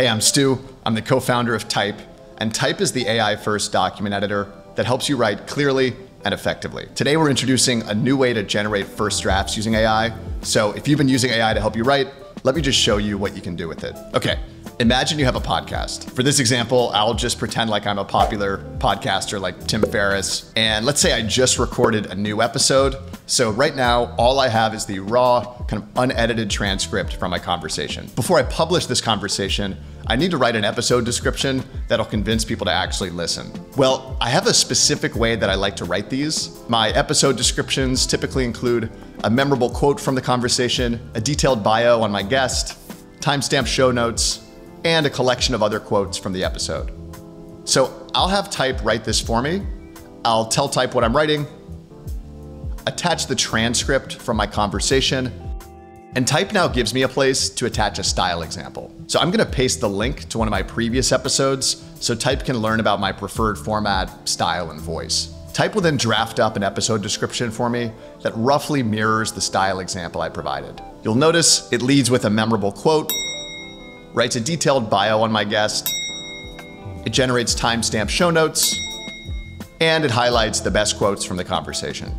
Hey, I'm Stu. I'm the co founder of Type, and Type is the AI first document editor that helps you write clearly and effectively. Today, we're introducing a new way to generate first drafts using AI. So, if you've been using AI to help you write, let me just show you what you can do with it. Okay, imagine you have a podcast. For this example, I'll just pretend like I'm a popular podcaster like Tim Ferriss. And let's say I just recorded a new episode. So right now, all I have is the raw, kind of unedited transcript from my conversation. Before I publish this conversation, I need to write an episode description that'll convince people to actually listen. Well, I have a specific way that I like to write these. My episode descriptions typically include a memorable quote from the conversation, a detailed bio on my guest, timestamp show notes, and a collection of other quotes from the episode. So I'll have Type write this for me. I'll tell Type what I'm writing, attach the transcript from my conversation, and Type now gives me a place to attach a style example. So I'm gonna paste the link to one of my previous episodes so Type can learn about my preferred format, style, and voice. Type will then draft up an episode description for me that roughly mirrors the style example I provided. You'll notice it leads with a memorable quote, writes a detailed bio on my guest, it generates timestamp show notes, and it highlights the best quotes from the conversation.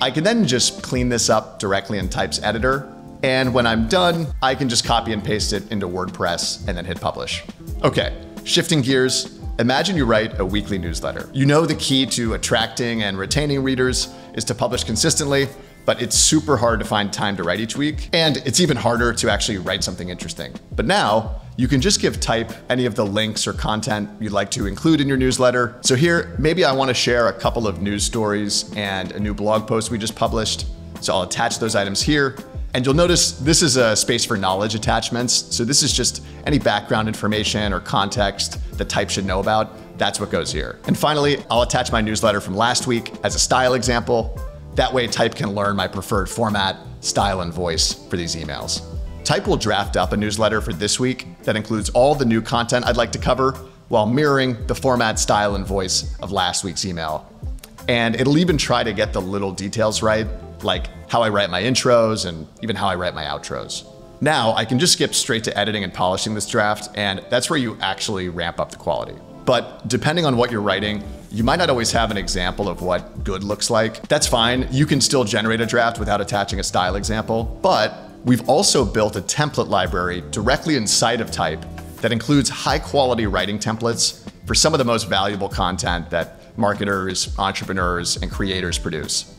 I can then just clean this up directly in Type's editor, and when I'm done, I can just copy and paste it into WordPress and then hit publish. Okay, shifting gears, imagine you write a weekly newsletter. You know the key to attracting and retaining readers is to publish consistently, but it's super hard to find time to write each week, and it's even harder to actually write something interesting. But now, you can just give Type any of the links or content you'd like to include in your newsletter. So here, maybe I want to share a couple of news stories and a new blog post we just published. So I'll attach those items here. And you'll notice this is a space for knowledge attachments. So this is just any background information or context that Type should know about. That's what goes here. And finally, I'll attach my newsletter from last week as a style example. That way Type can learn my preferred format, style, and voice for these emails. Type will draft up a newsletter for this week that includes all the new content I'd like to cover while mirroring the format, style, and voice of last week's email. And it'll even try to get the little details right, like how I write my intros and even how I write my outros. Now I can just skip straight to editing and polishing this draft, and that's where you actually ramp up the quality. But depending on what you're writing, you might not always have an example of what good looks like. That's fine. You can still generate a draft without attaching a style example, but we've also built a template library directly inside of Type that includes high quality writing templates for some of the most valuable content that marketers, entrepreneurs, and creators produce.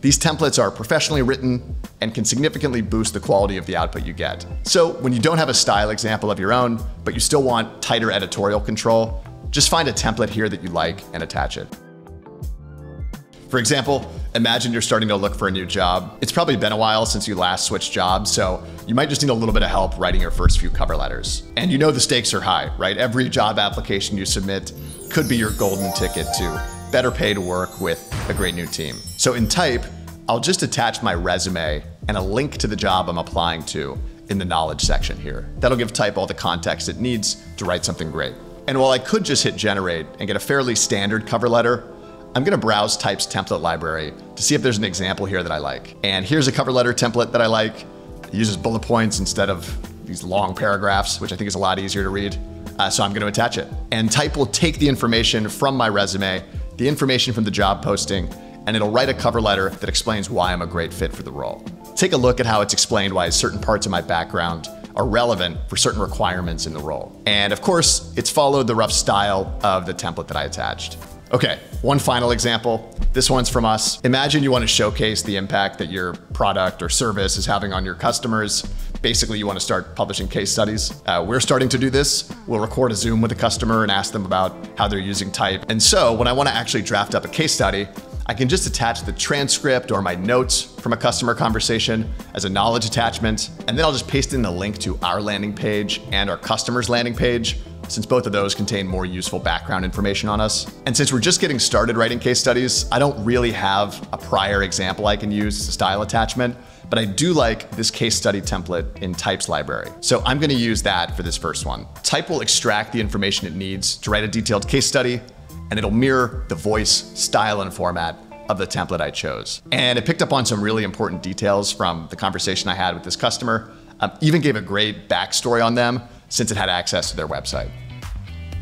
These templates are professionally written and can significantly boost the quality of the output you get. So when you don't have a style example of your own, but you still want tighter editorial control, just find a template here that you like and attach it. For example, imagine you're starting to look for a new job. It's probably been a while since you last switched jobs, so you might just need a little bit of help writing your first few cover letters. And you know the stakes are high, right? Every job application you submit could be your golden ticket to better to work with a great new team. So in Type, I'll just attach my resume and a link to the job I'm applying to in the knowledge section here. That'll give Type all the context it needs to write something great. And while I could just hit generate and get a fairly standard cover letter, I'm gonna browse Type's template library to see if there's an example here that I like. And here's a cover letter template that I like. It uses bullet points instead of these long paragraphs, which I think is a lot easier to read. Uh, so I'm gonna attach it. And Type will take the information from my resume, the information from the job posting, and it'll write a cover letter that explains why I'm a great fit for the role. Take a look at how it's explained why certain parts of my background are relevant for certain requirements in the role. And of course, it's followed the rough style of the template that I attached. Okay, one final example. This one's from us. Imagine you want to showcase the impact that your product or service is having on your customers. Basically, you want to start publishing case studies. Uh, we're starting to do this. We'll record a Zoom with a customer and ask them about how they're using Type. And so when I want to actually draft up a case study, I can just attach the transcript or my notes from a customer conversation as a knowledge attachment, and then I'll just paste in the link to our landing page and our customer's landing page, since both of those contain more useful background information on us. And since we're just getting started writing case studies, I don't really have a prior example I can use as a style attachment, but I do like this case study template in Type's library. So I'm gonna use that for this first one. Type will extract the information it needs to write a detailed case study, and it'll mirror the voice, style, and format of the template I chose. And it picked up on some really important details from the conversation I had with this customer. Um, even gave a great backstory on them since it had access to their website.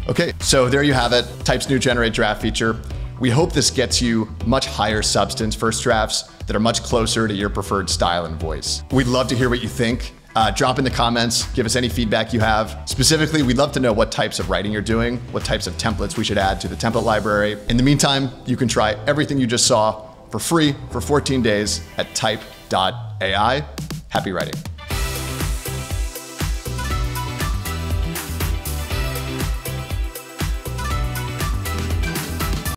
Okay, so there you have it, Type's new generate draft feature. We hope this gets you much higher substance first drafts that are much closer to your preferred style and voice. We'd love to hear what you think. Uh, drop in the comments, give us any feedback you have. Specifically, we'd love to know what types of writing you're doing, what types of templates we should add to the template library. In the meantime, you can try everything you just saw for free for 14 days at type.ai. Happy writing.